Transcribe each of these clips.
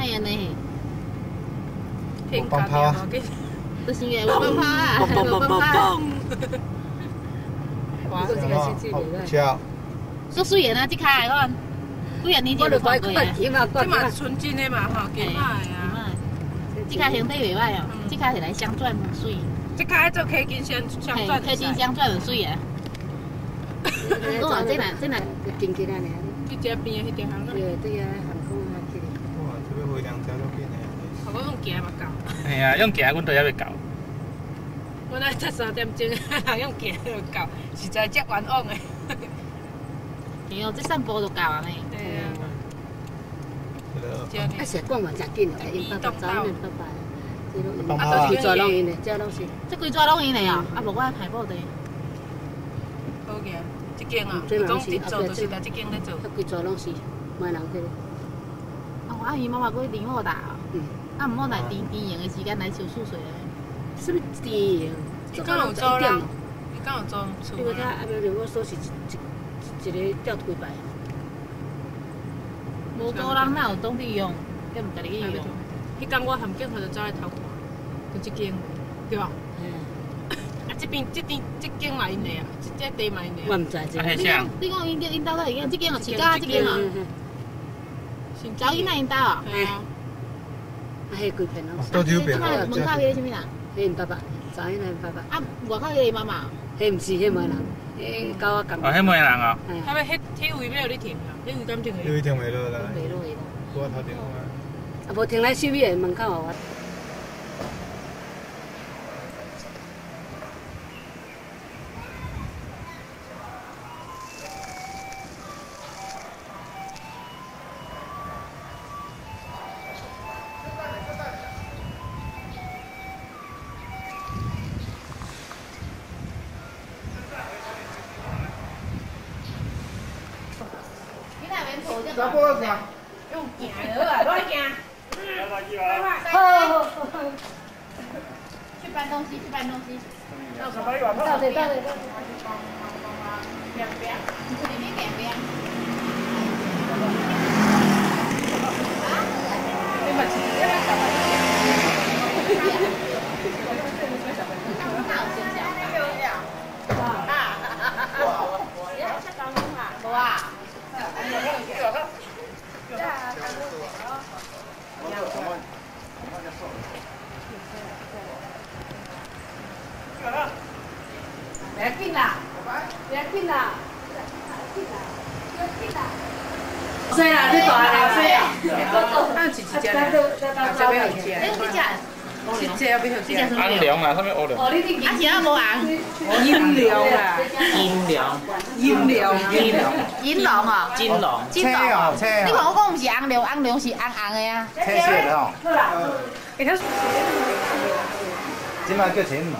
哎呀，那，蹦趴，不是你哎，蹦趴，蹦蹦蹦蹦蹦，哇，车，苏苏爷这卡看，苏爷你点过来啊？这嘛纯金的嘛哈，哎呀，这卡兄弟未歹哦，这卡是来镶钻，水，这卡做 K 金镶镶钻，K 金镶钻很水哎，我讲真难真难，就变呢，这边要去点行了，对对呀。我用脚嘛够。哎呀，用脚，我都要够。我那才三点钟，用脚就够，实在接完网的。哎呦，这散步都够了呢。对啊。啊，鞋逛嘛真紧。啊，又得走呢，啊，都去抓拢去的，这拢是。这规抓拢去的啊！啊，无我排铺的。这间啊，这间是来这这规抓拢是卖我阿姨妈妈过去顶我打啊，啊唔好来顶顶影的时间来抽水水咧。什么电影？浙江杭州啦，浙江杭州。你冇听啊？唔，给我说是一一个掉头几无多人哪有当利用，跟唔得利用。佮我我很就走来偷看，就一间，对吧？嗯。啊，这边、这边、这边卖因的啊，这这边卖因的。我唔在，这。你讲，你讲，因家、因兜都这这边啊。早因那因兜啊？系啊。啊，迄几片咯。多少片？门口迄个什么人？迄因爸爸，早因那爸爸。啊，外口迄个妈妈。迄唔是迄门人，迄跟我讲。哦，迄门人哦。他们迄迄位要有你停啊？迄位敢停的？迄位停袂落啦。袂落的。我头电话。啊，无停在收米的门口啊。 拿报纸行啊！多行。去搬东西，去搬东西。到到边，边，边。你搞阿凉啊？啊，几只？几只啊？几只啊？几只？阿凉啊，上面熬凉。阿今啊无硬。阴凉啊，阴凉。阴凉，阴凉。阴凉啊。金黄。金黄。你看我讲唔是硬料，阿凉是阿红的啊。褪色了哦。好了。今麦叫陈老。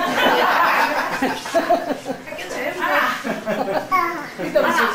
哈哈哈哈哈。叫陈哈哈哈哈哈。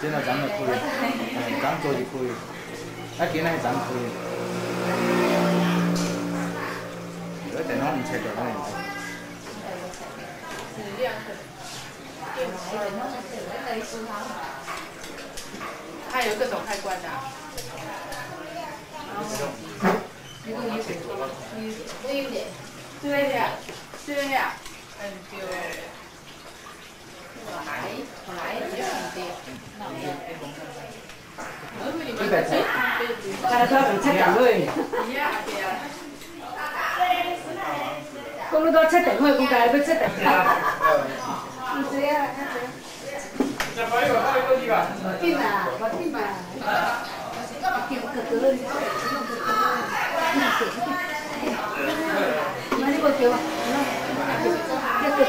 电脑装的可以，哎，装桌就可以，那电脑也装可以。这个电脑不拆掉吗？质量、电器、电器、空还有各种开关的。一共一水，一水的，对的，对的，对。cũng lúc đó chết tỉnh hơi cũng cái tôi chết tỉnh Tim à, có tim à. Kiểu cực lớn. Mà đi có kiểu à. Cực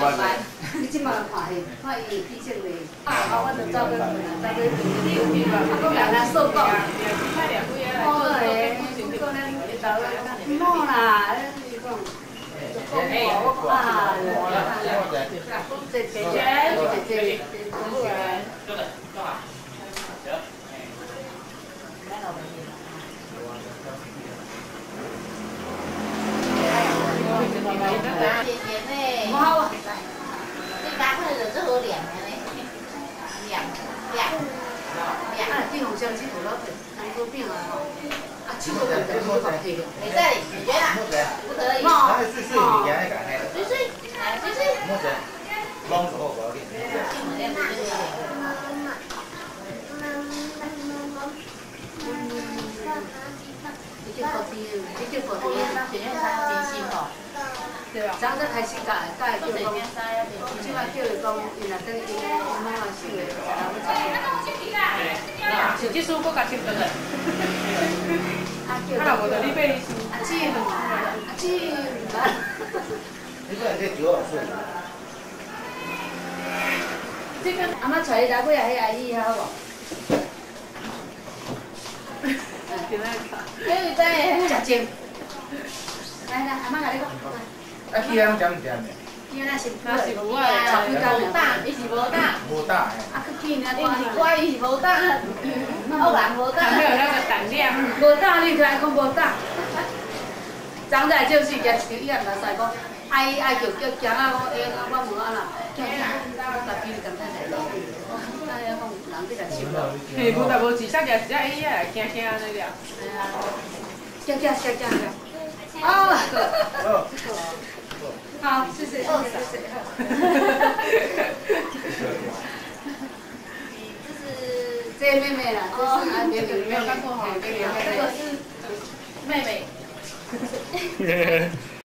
một bài đi chứ mà hỏi hỏi đi trên về à ông ăn được cho cái cho cái gì thì không phải là sơ cỏ thôi nó là Thank you. 好讲几多老岁，看做病了，啊，七多岁，七多岁，没在，没在，不得了，妈，妈，睡睡，爷爷干啥？睡睡，睡睡，妈在，我要练。妈妈，妈妈，妈妈，妈妈，你叫方便，你叫对啊，长得太性格，都得变。今晚叫老公，你那个给妈妈洗的，哎，那我去啊，自己做锅盖吃的。啊，我的，礼品。啊，吃的。吃的。这个是主要的。这个，阿妈才去打鼓，又阿姨家了。嗯，去哪？没有来阿妈哪里搞？阿我不伊那是啊是无一讲，叫叫啊，我我啊啦。讲，人比较少。嘿，无无自杀，惊惊了。哎呀，啊！好，谢谢谢谢，谢谢。哈哈哈！你这是这妹妹了，哦，啊，别别别，刚做这个是妹妹，